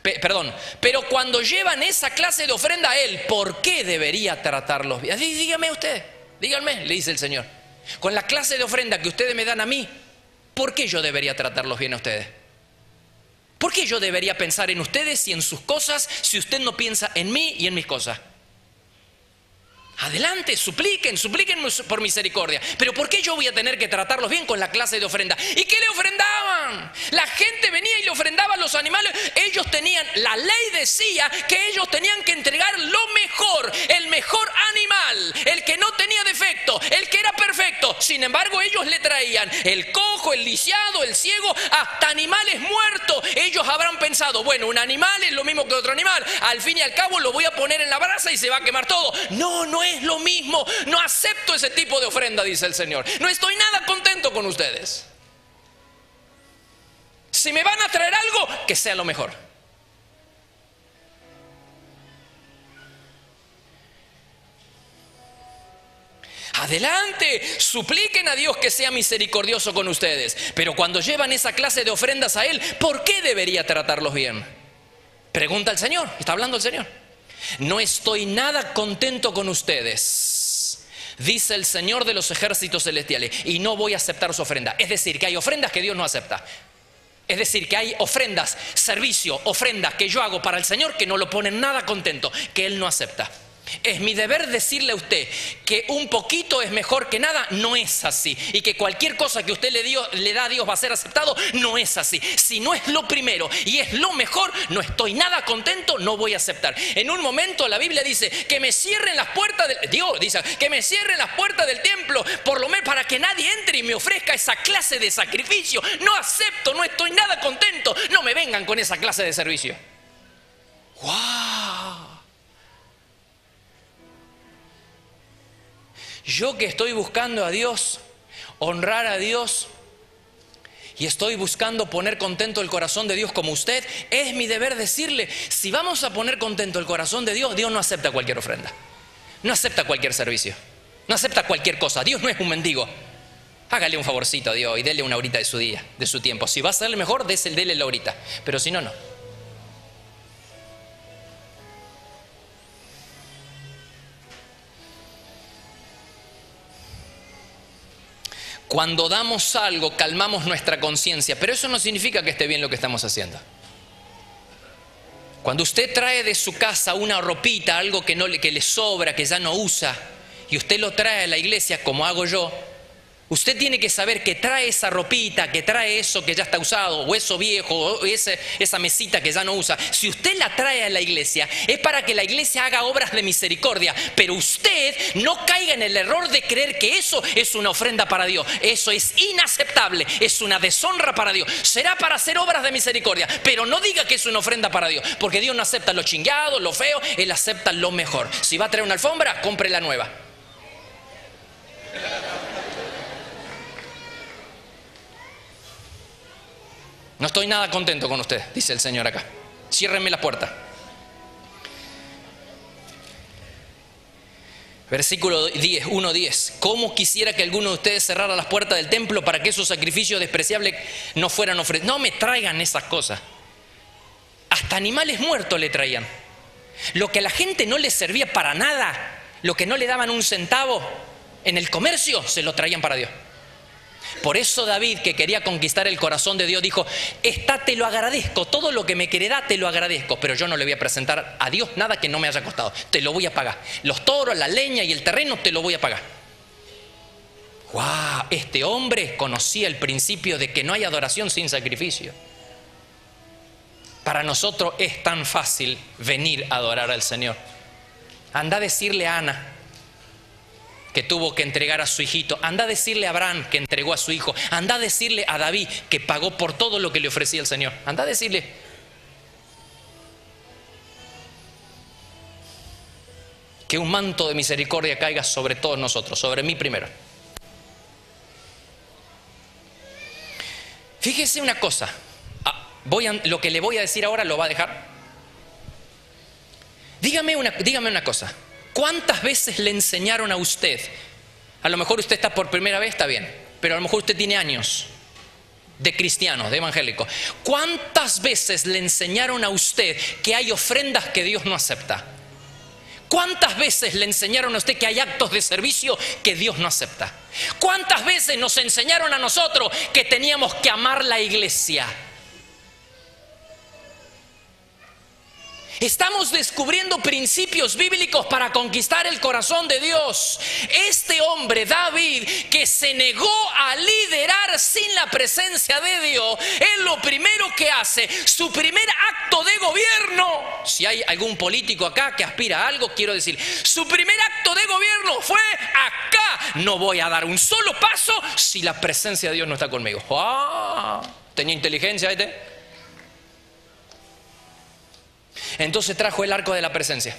perdón, pero cuando llevan esa clase de ofrenda a Él, ¿por qué debería tratarlos bien? Dígame usted, díganme, le dice el Señor. Con la clase de ofrenda que ustedes me dan a mí, ¿por qué yo debería tratarlos bien a ustedes? ¿Por qué yo debería pensar en ustedes y en sus cosas si usted no piensa en mí y en mis cosas? Adelante, supliquen, supliquen por misericordia. Pero ¿por qué yo voy a tener que tratarlos bien con la clase de ofrenda? ¿Y qué le ofrendaban? La gente venía y le ofrendaba a los animales. Ellos tenían, la ley decía que ellos tenían que entregar lo mejor, el mejor animal, el que no tenía defecto, el que era perfecto. Sin embargo, ellos le traían el cojo, el lisiado, el ciego, hasta animales muertos. Ellos habrán pensado, bueno, un animal es lo mismo que otro animal. Al fin y al cabo lo voy a poner en la brasa y se va a quemar todo. No, no es es lo mismo. No acepto ese tipo de ofrenda, dice el Señor. No estoy nada contento con ustedes. Si me van a traer algo, que sea lo mejor. Adelante, supliquen a Dios que sea misericordioso con ustedes. Pero cuando llevan esa clase de ofrendas a Él, ¿por qué debería tratarlos bien? Pregunta al Señor, está hablando el Señor. No estoy nada contento con ustedes, dice el Señor de los ejércitos celestiales, y no voy a aceptar su ofrenda. Es decir, que hay ofrendas que Dios no acepta. Es decir, que hay ofrendas, servicio, ofrendas que yo hago para el Señor que no lo ponen nada contento, que Él no acepta. Es mi deber decirle a usted que un poquito es mejor que nada, no es así. Y que cualquier cosa que usted le, dio, le da a Dios va a ser aceptado, no es así. Si no es lo primero y es lo mejor, no estoy nada contento, no voy a aceptar. En un momento la Biblia dice que me cierren las puertas del Dios dice que me cierren las puertas del templo, por lo menos para que nadie entre y me ofrezca esa clase de sacrificio. No acepto, no estoy nada contento. No me vengan con esa clase de servicio. ¡Wow! Yo que estoy buscando a Dios, honrar a Dios, y estoy buscando poner contento el corazón de Dios como usted, es mi deber decirle, si vamos a poner contento el corazón de Dios, Dios no acepta cualquier ofrenda, no acepta cualquier servicio, no acepta cualquier cosa, Dios no es un mendigo. Hágale un favorcito a Dios y dele una horita de su día, de su tiempo. Si va a serle mejor, dele la horita, pero si no, no. Cuando damos algo, calmamos nuestra conciencia, pero eso no significa que esté bien lo que estamos haciendo. Cuando usted trae de su casa una ropita, algo que, no que le sobra, que ya no usa, y usted lo trae a la iglesia como hago yo, Usted tiene que saber que trae esa ropita, que trae eso que ya está usado, o eso viejo, o esa mesita que ya no usa. Si usted la trae a la iglesia, es para que la iglesia haga obras de misericordia. Pero usted no caiga en el error de creer que eso es una ofrenda para Dios. Eso es inaceptable, es una deshonra para Dios. Será para hacer obras de misericordia, pero no diga que es una ofrenda para Dios, porque Dios no acepta lo chingado, lo feo, Él acepta lo mejor. Si va a traer una alfombra, compre la nueva. No estoy nada contento con usted, dice el Señor acá. Ciérrenme la puerta. Versículo 10, 1.10. ¿Cómo quisiera que alguno de ustedes cerrara las puertas del templo para que esos sacrificios despreciables no fueran ofrecidos? No me traigan esas cosas. Hasta animales muertos le traían. Lo que a la gente no le servía para nada, lo que no le daban un centavo en el comercio, se lo traían para Dios. Por eso David, que quería conquistar el corazón de Dios, dijo, está, te lo agradezco, todo lo que me da, te lo agradezco, pero yo no le voy a presentar a Dios nada que no me haya costado, te lo voy a pagar. Los toros, la leña y el terreno, te lo voy a pagar. ¡Wow! Este hombre conocía el principio de que no hay adoración sin sacrificio. Para nosotros es tan fácil venir a adorar al Señor. Anda a decirle a Ana, que tuvo que entregar a su hijito. Anda a decirle a Abraham que entregó a su hijo. Anda a decirle a David que pagó por todo lo que le ofrecía el Señor. Anda a decirle. Que un manto de misericordia caiga sobre todos nosotros, sobre mí primero. Fíjese una cosa. Ah, voy lo que le voy a decir ahora lo va a dejar. Dígame una, dígame una cosa. ¿Cuántas veces le enseñaron a usted? A lo mejor usted está por primera vez, está bien, pero a lo mejor usted tiene años de cristiano, de evangélico. ¿Cuántas veces le enseñaron a usted que hay ofrendas que Dios no acepta? ¿Cuántas veces le enseñaron a usted que hay actos de servicio que Dios no acepta? ¿Cuántas veces nos enseñaron a nosotros que teníamos que amar la iglesia? Estamos descubriendo principios bíblicos para conquistar el corazón de Dios. Este hombre, David, que se negó a liderar sin la presencia de Dios, es lo primero que hace, su primer acto de gobierno. Si hay algún político acá que aspira a algo, quiero decir, su primer acto de gobierno fue acá. No voy a dar un solo paso si la presencia de Dios no está conmigo. Ah, ¿Tenía inteligencia este? Entonces trajo el arco de la presencia.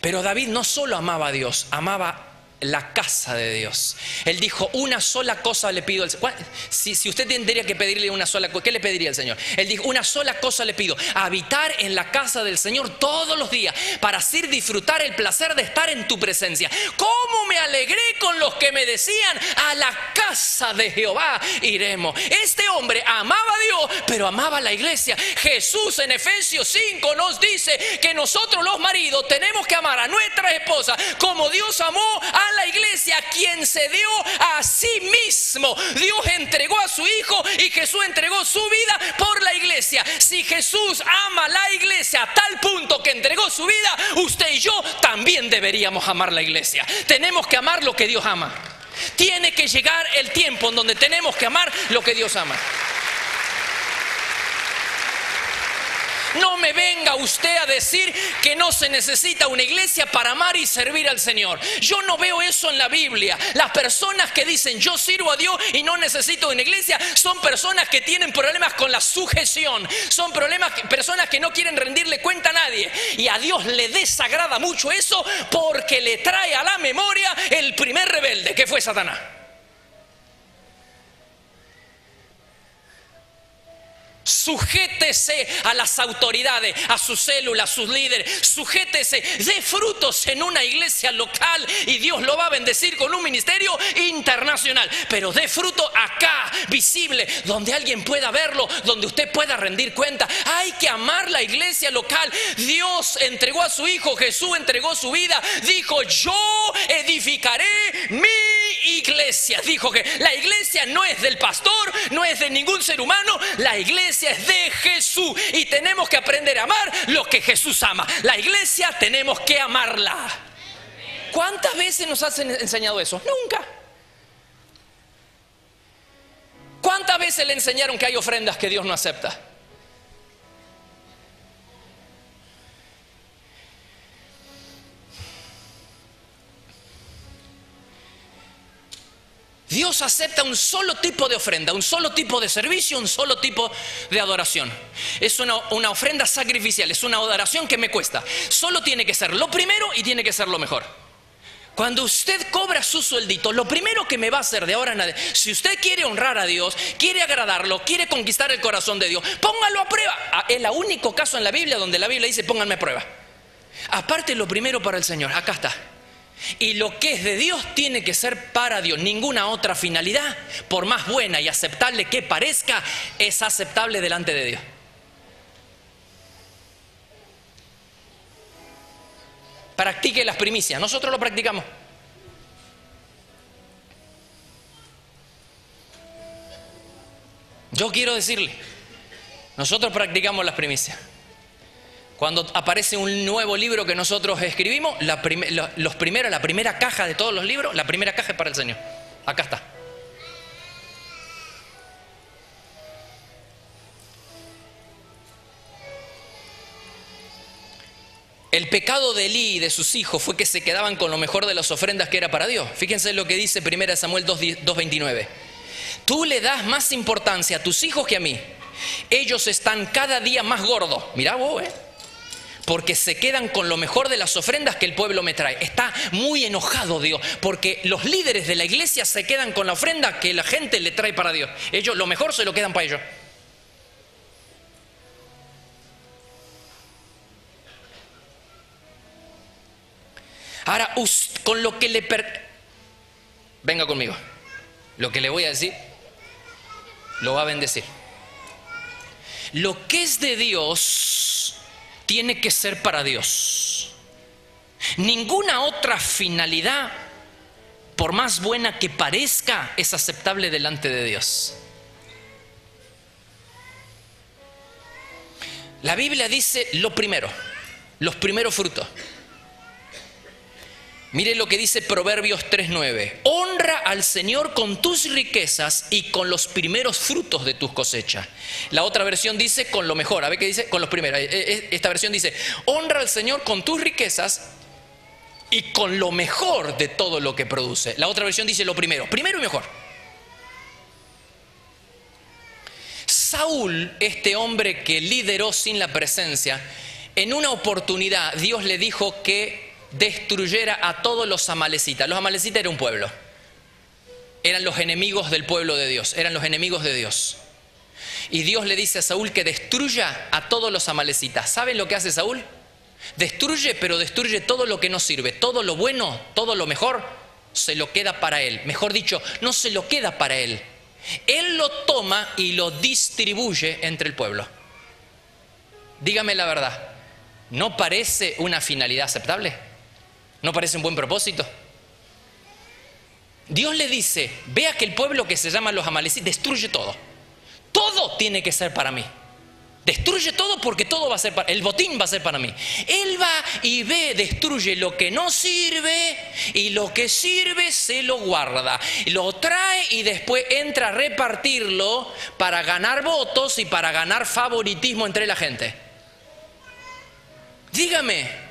Pero David no solo amaba a Dios, amaba la casa de Dios. Él dijo, una sola cosa le pido al Señor. Si, si, usted tendría que pedirle una sola cosa, ¿qué le pediría al Señor? Él dijo, una sola cosa le pido, habitar en la casa del Señor todos los días para así disfrutar el placer de estar en tu presencia. ¿Cómo me alegré con los que me decían, a la casa de Jehová iremos? Este hombre amaba a Dios, pero amaba a la iglesia. Jesús en Efesios 5 nos dice que nosotros los maridos tenemos que amar a nuestra esposa como Dios amó a la iglesia, quien se dio a sí mismo. Dios entregó a su Hijo y Jesús entregó su vida por la iglesia. Si Jesús ama la iglesia a tal punto que entregó su vida, usted y yo también deberíamos amar la iglesia. Tenemos que amar lo que Dios ama. Tiene que llegar el tiempo en donde tenemos que amar lo que Dios ama. No me venga usted a decir que no se necesita una iglesia para amar y servir al Señor. Yo no veo eso en la Biblia. Las personas que dicen yo sirvo a Dios y no necesito una iglesia son personas que tienen problemas con la sujeción. Son problemas, personas que no quieren rendirle cuenta a nadie. Y a Dios le desagrada mucho eso porque le trae a la memoria el primer rebelde que fue Satanás. Sujétese a las autoridades, a sus células, a sus líderes. Sujétese, de frutos en una iglesia local y Dios lo va a bendecir con un ministerio internacional. Pero de fruto acá, visible, donde alguien pueda verlo, donde usted pueda rendir cuenta. Hay que amar la iglesia local. Dios entregó a su Hijo, Jesús entregó su vida. Dijo, yo edificaré mi iglesia. Dijo que la iglesia no es del pastor, no es de ningún ser humano. La iglesia es de Jesús y tenemos que aprender a amar lo que Jesús ama. La iglesia tenemos que amarla. ¿Cuántas veces nos has enseñado eso? Nunca. ¿Cuántas veces le enseñaron que hay ofrendas que Dios no acepta? Dios acepta un solo tipo de ofrenda, un solo tipo de servicio, un solo tipo de adoración. Es una, ofrenda sacrificial, es una adoración que me cuesta. Solo tiene que ser lo primero y tiene que ser lo mejor. Cuando usted cobra su sueldito, lo primero que me va a hacer de ahora en adelante, si usted quiere honrar a Dios, quiere agradarlo, quiere conquistar el corazón de Dios, póngalo a prueba. Ah, es el único caso en la Biblia donde la Biblia dice pónganme a prueba. Aparte lo primero para el Señor, acá está. Y lo que es de Dios tiene que ser para Dios. Ninguna otra finalidad, por más buena y aceptable que parezca, es aceptable delante de Dios. Practique las primicias. Nosotros lo practicamos. Yo quiero decirle, nosotros practicamos las primicias. Cuando aparece un nuevo libro que nosotros escribimos, la los primeros, la primera caja de todos los libros, la primera caja es para el Señor. Acá está. El pecado de Elí y de sus hijos fue que se quedaban con lo mejor de las ofrendas que era para Dios. Fíjense lo que dice 1 Samuel 2.29. Tú le das más importancia a tus hijos que a mí. Ellos están cada día más gordos. Mirá vos, ¿eh? Porque se quedan con lo mejor de las ofrendas que el pueblo me trae. Está muy enojado Dios, porque los líderes de la iglesia se quedan con la ofrenda que la gente le trae para Dios. Ellos lo mejor se lo quedan para ellos. Ahora, con lo que le... Venga conmigo. Lo que le voy a decir, lo va a bendecir. Lo que es de Dios tiene que ser para Dios. Ninguna otra finalidad, por más buena que parezca, es aceptable delante de Dios. La Biblia dice lo primero, los primeros frutos. Mire lo que dice Proverbios 3.9. Honra al Señor con tus riquezas y con los primeros frutos de tus cosechas. La otra versión dice con lo mejor. A ver qué dice con los primeros. Eh, eh, esta versión dice, honra al Señor con tus riquezas y con lo mejor de todo lo que produce. La otra versión dice lo primero. Primero y mejor. Saúl, este hombre que lideró sin la presencia, en una oportunidad Dios le dijo que destruyera a todos los amalecitas. Los amalecitas era un pueblo. Eran los enemigos del pueblo de Dios, eran los enemigos de Dios. Y Dios le dice a Saúl que destruya a todos los amalecitas. ¿Saben lo que hace Saúl? Destruye, pero destruye todo lo que no sirve. Todo lo bueno, todo lo mejor, se lo queda para él. Mejor dicho, no se lo queda para él. Él lo toma y lo distribuye entre el pueblo. Dígame la verdad, ¿no parece una finalidad aceptable? ¿No parece un buen propósito? Dios le dice, vea que el pueblo que se llama los amalecitas destruye todo. Todo tiene que ser para mí. Destruye todo porque todo va a ser para el botín va a ser para mí. Él va y ve, destruye lo que no sirve y lo que sirve se lo guarda. Lo trae y después entra a repartirlo para ganar votos y para ganar favoritismo entre la gente. Dígame,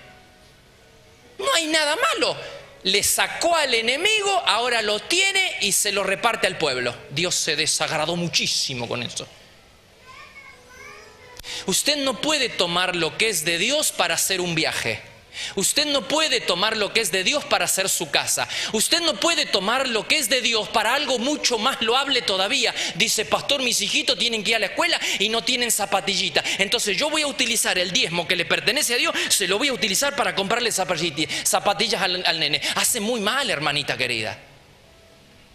no hay nada malo. Le sacó al enemigo, ahora lo tiene y se lo reparte al pueblo. Dios se desagradó muchísimo con eso. Usted no puede tomar lo que es de Dios para hacer un viaje. Usted no puede tomar lo que es de Dios para hacer su casa. Usted no puede tomar lo que es de Dios para algo mucho más loable todavía. Dice, pastor, mis hijitos tienen que ir a la escuela y no tienen zapatillita. Entonces yo voy a utilizar el diezmo que le pertenece a Dios, se lo voy a utilizar para comprarle zapatillas al, al nene. Hace muy mal, hermanita querida.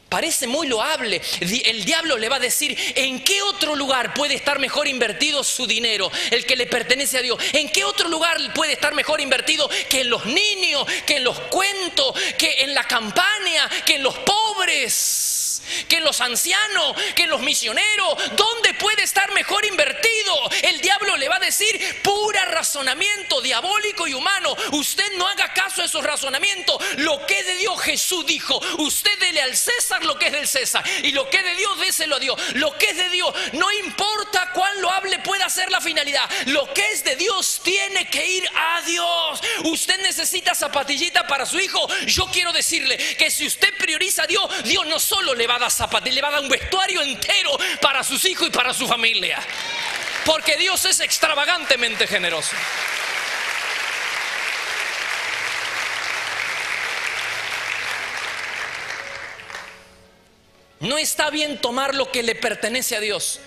Parece muy loable. El diablo le va a decir, ¿en qué otro lugar puede estar mejor invertido su dinero, el que le pertenece a Dios? ¿En qué otro lugar puede estar mejor invertido que en los niños, que en los cuentos, que en la campaña, que en los pobres? Que los ancianos, que los misioneros. ¿Dónde puede estar mejor invertido? El diablo le va a decir pura razonamiento diabólico y humano. Usted no haga caso a esos razonamientos. Lo que de Dios Jesús dijo, usted dele al César lo que es del César y lo que de Dios déselo a Dios. Lo que es de Dios, no importa cuán loable pueda ser la finalidad. Lo que es de Dios tiene que ir a Dios. Usted necesita zapatillita para su hijo. Yo quiero decirle que si usted prioriza a Dios, Dios no solo le va a dar zapatillas, le va a dar un vestuario entero para sus hijos y para su familia. Porque Dios es extravagantemente generoso. No está bien tomar lo que le pertenece a Dios.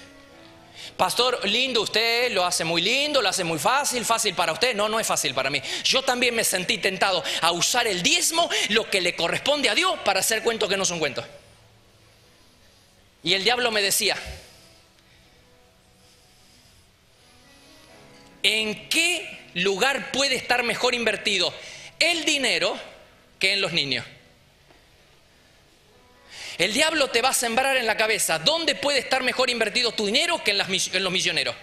Pastor, lindo usted, lo hace muy lindo, lo hace muy fácil, fácil para usted. No, no es fácil para mí. Yo también me sentí tentado a usar el diezmo, lo que le corresponde a Dios, para hacer cuentos que no son cuentos. Y el diablo me decía, ¿en qué lugar puede estar mejor invertido el dinero que en los niños? El diablo te va a sembrar en la cabeza, ¿dónde puede estar mejor invertido tu dinero que en, los misioneros?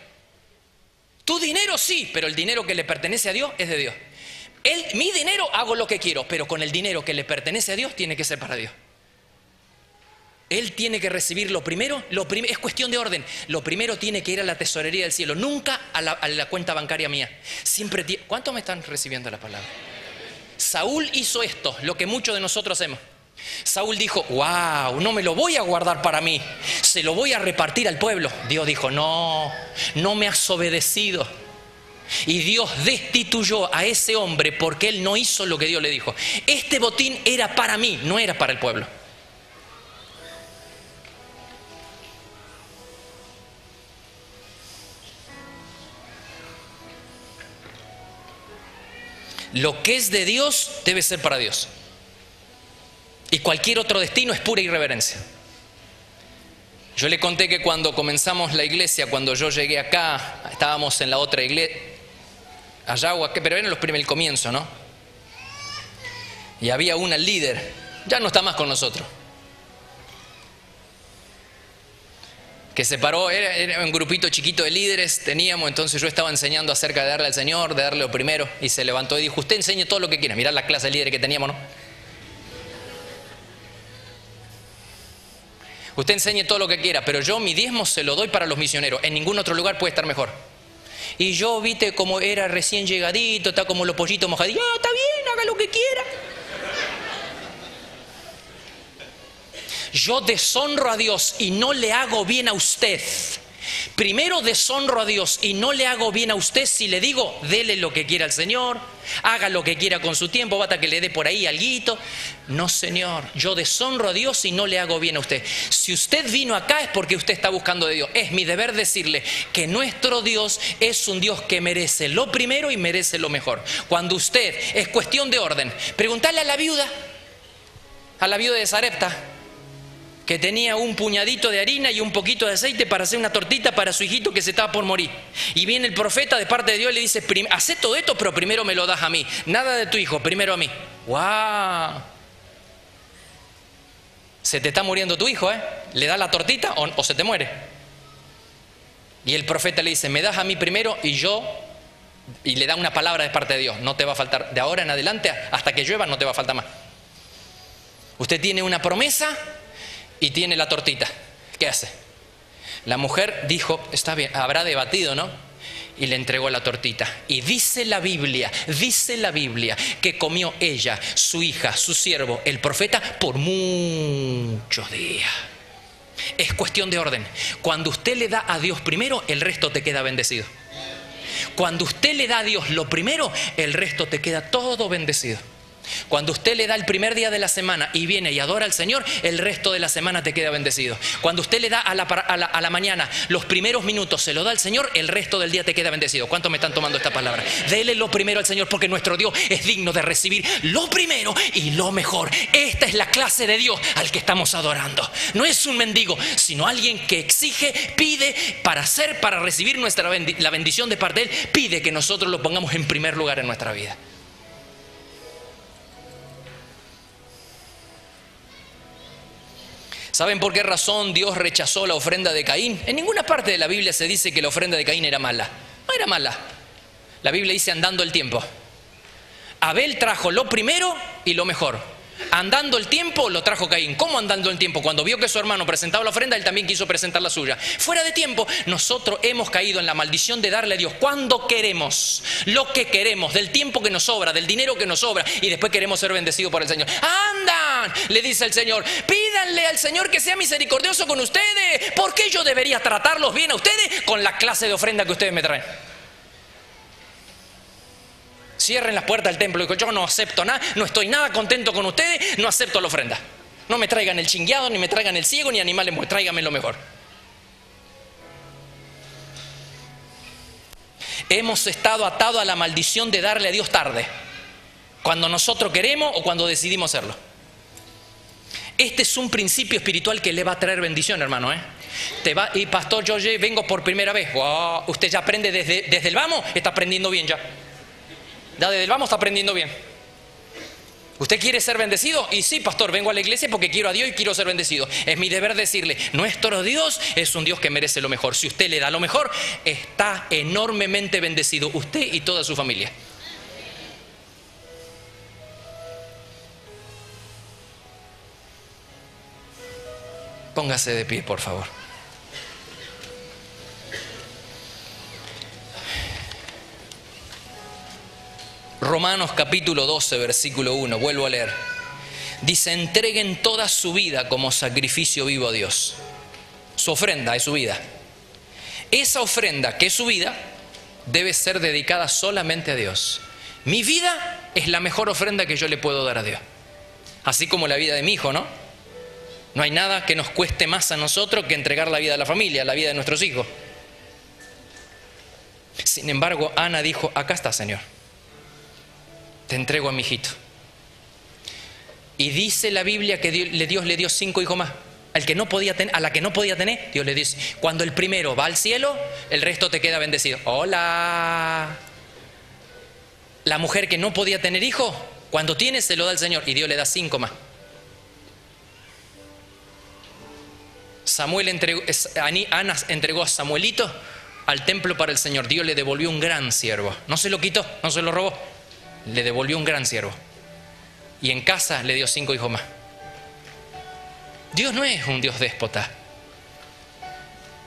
Tu dinero sí, pero el dinero que le pertenece a Dios es de Dios. mi dinero hago lo que quiero, pero con el dinero que le pertenece a Dios tiene que ser para Dios. Él tiene que recibir lo primero, lo es cuestión de orden. Lo primero tiene que ir a la tesorería del cielo, nunca a la, cuenta bancaria mía. Siempre ¿Cuántos me están recibiendo la palabra? Saúl hizo esto, lo que muchos de nosotros hacemos. Saúl dijo, wow, no me lo voy a guardar para mí, se lo voy a repartir al pueblo. Dios dijo, no, no me has obedecido. Y Dios destituyó a ese hombre porque él no hizo lo que Dios le dijo. Este botín era para mí, no era para el pueblo. Lo que es de Dios debe ser para Dios. Y cualquier otro destino es pura irreverencia. Yo le conté que cuando comenzamos la iglesia, cuando yo llegué acá, estábamos en la otra iglesia, allá pero era los primeros, el comienzo, ¿no? Y había una líder, ya no está más con nosotros. Que se paró, era, un grupito chiquito de líderes, teníamos, entonces yo estaba enseñando acerca de darle al Señor, de darle lo primero, y se levantó y dijo, usted enseñe todo lo que quiera, mirad la clase de líderes que teníamos, ¿no? Usted enseñe todo lo que quiera, pero yo mi diezmo se lo doy para los misioneros, en ningún otro lugar puede estar mejor. Y yo, viste, como era recién llegadito, está como los pollitos mojaditos, ah, está bien, haga lo que quiera. Yo deshonro a Dios y no le hago bien a usted. Primero deshonro a Dios y no le hago bien a usted si le digo, dele lo que quiera al Señor, haga lo que quiera con su tiempo, basta que le dé por ahí alguito. No, Señor, yo deshonro a Dios y no le hago bien a usted. Si usted vino acá es porque usted está buscando de Dios. Es mi deber decirle que nuestro Dios es un Dios que merece lo primero y merece lo mejor. Cuando usted, es cuestión de orden, preguntarle a la viuda, a la viuda de Sarepta, que tenía un puñadito de harina y un poquito de aceite para hacer una tortita para su hijito que se estaba por morir. Y viene el profeta de parte de Dios y le dice, hace todo esto, pero primero me lo das a mí. Nada de tu hijo, primero a mí. ¡Wow! Se te está muriendo tu hijo, ¿eh? ¿Le das la tortita o, o se te muere? Y el profeta le dice, me das a mí primero y yo y le da una palabra de parte de Dios. No te va a faltar, de ahora en adelante, hasta que llueva, no te va a faltar más. Usted tiene una promesa y tiene la tortita. ¿Qué hace? La mujer dijo, está bien, habrá debatido, ¿no? Y le entregó la tortita. Y dice la Biblia, dice la Biblia, que comió ella, su hija, su siervo, el profeta, por muchos días. Es cuestión de orden. Cuando usted le da a Dios primero, el resto te queda bendecido. Cuando usted le da a Dios lo primero, el resto te queda todo bendecido. Cuando usted le da el primer día de la semana y viene y adora al Señor, el resto de la semana te queda bendecido. Cuando usted le da a la, mañana los primeros minutos, se lo da al Señor, el resto del día te queda bendecido. ¿Cuánto me están tomando esta palabra? Dele lo primero al Señor porque nuestro Dios es digno de recibir lo primero y lo mejor. Esta es la clase de Dios al que estamos adorando. No es un mendigo, sino alguien que exige, pide para hacer, para recibir nuestra la bendición de parte de Él, pide que nosotros lo pongamos en primer lugar en nuestra vida. ¿Saben por qué razón Dios rechazó la ofrenda de Caín? En ninguna parte de la Biblia se dice que la ofrenda de Caín era mala. No era mala. La Biblia dice andando el tiempo. Abel trajo lo primero y lo mejor. Andando el tiempo lo trajo Caín. ¿Cómo andando el tiempo? Cuando vio que su hermano presentaba la ofrenda, él también quiso presentar la suya. Fuera de tiempo, nosotros hemos caído en la maldición de darle a Dios cuando queremos, lo que queremos, del tiempo que nos sobra, del dinero que nos sobra, y después queremos ser bendecidos por el Señor. Andan, le dice el Señor, pídanle al Señor que sea misericordioso con ustedes. ¿Por qué yo debería tratarlos bien a ustedes con la clase de ofrenda que ustedes me traen? Cierren las puertas del templo. y yo no acepto nada, no estoy nada contento con ustedes, no acepto la ofrenda. No me traigan el chingueado, ni me traigan el ciego, ni animales, tráiganme lo mejor. Hemos estado atados a la maldición de darle a Dios tarde, cuando nosotros queremos o cuando decidimos hacerlo. Este es un principio espiritual que le va a traer bendición, hermano. ¿eh? Te va, y pastor, yo vengo por primera vez. usted ya aprende desde, desde el vamos, está aprendiendo bien ya. Ya desde el vamos está aprendiendo bien. ¿Usted quiere ser bendecido? Y sí, pastor, vengo a la iglesia porque quiero a Dios y quiero ser bendecido. Es mi deber decirle, nuestro Dios es un Dios que merece lo mejor. Si usted le da lo mejor, está enormemente bendecido, usted y toda su familia. Póngase de pie, por favor. Romanos capítulo 12, versículo 1, vuelvo a leer. Dice, entreguen toda su vida como sacrificio vivo a Dios. Su ofrenda es su vida. Esa ofrenda, que es su vida, debe ser dedicada solamente a Dios. Mi vida es la mejor ofrenda que yo le puedo dar a Dios. Así como la vida de mi hijo, ¿no? No hay nada que nos cueste más a nosotros que entregar la vida de la familia, la vida de nuestros hijos. Sin embargo, Ana dijo, acá está, Señor te entrego a mi hijito. Y dice la Biblia que Dios, le dio cinco hijos más. Al que no podía a la que no podía tener, Dios le dice, cuando el primero va al cielo, el resto te queda bendecido. Hola. La mujer que no podía tener hijo, cuando tiene se lo da el Señor y Dios le da cinco más. Samuel entregó, Ana entregó a Samuelito al templo para el Señor. Dios le devolvió un gran siervo. No se lo quitó, no se lo robó le devolvió un gran siervo. Y en casa le dio cinco hijos más. Dios no es un Dios déspota.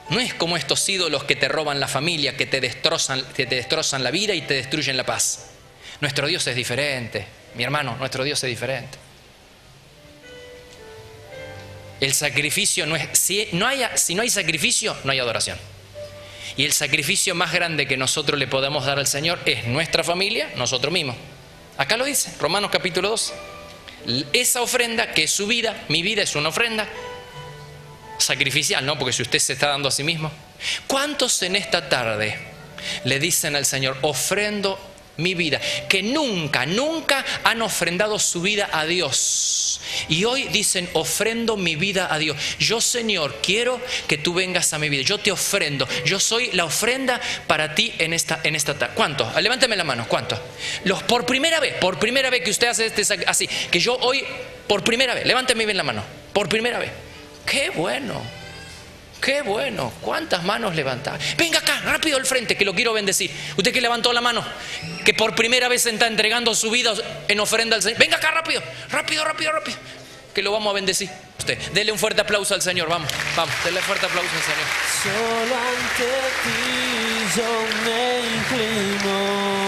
No es como estos ídolos que te roban la familia, que te destrozan, que te destrozan la vida y te destruyen la paz. Nuestro Dios es diferente. Mi hermano, nuestro Dios es diferente. El sacrificio no es. Si no hay, si no hay sacrificio, no hay adoración. Y el sacrificio más grande que nosotros le podemos dar al Señor es nuestra familia, nosotros mismos. Acá lo dice, Romanos capítulo 2. Esa ofrenda que es su vida, mi vida es una ofrenda sacrificial, ¿no? Porque si usted se está dando a sí mismo. ¿Cuántos en esta tarde le dicen al Señor, ofrendo mi vida, que nunca, nunca han ofrendado su vida a Dios. Y hoy dicen, ofrendo mi vida a Dios. Yo, Señor, quiero que tú vengas a mi vida. Yo te ofrendo. Yo soy la ofrenda para ti en esta en esta ¿Cuánto? Levánteme la mano. ¿Cuánto? Los por primera vez, por primera vez que usted hace este así, que yo hoy por primera vez, levánteme bien la mano. Por primera vez. Qué bueno. Qué bueno, ¿cuántas manos levanta? Venga acá, rápido al frente, que lo quiero bendecir. Usted que levantó la mano, que por primera vez está entregando su vida en ofrenda al Señor. Venga acá, rápido, rápido, rápido, rápido. Que lo vamos a bendecir. Usted, dele un fuerte aplauso al Señor, vamos, vamos, dele fuerte aplauso al Señor. Solo ante ti yo me inclino.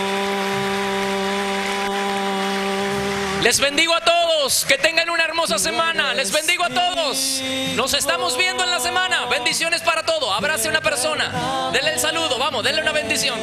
Les bendigo a todos. Que tengan una hermosa semana. Les bendigo a todos. Nos estamos viendo en la semana. Bendiciones para todo. Abrace a una persona. Denle el saludo. Vamos, denle una bendición.